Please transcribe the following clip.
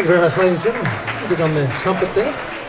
Thank you very much, ladies and gentlemen. Good on the trumpet there.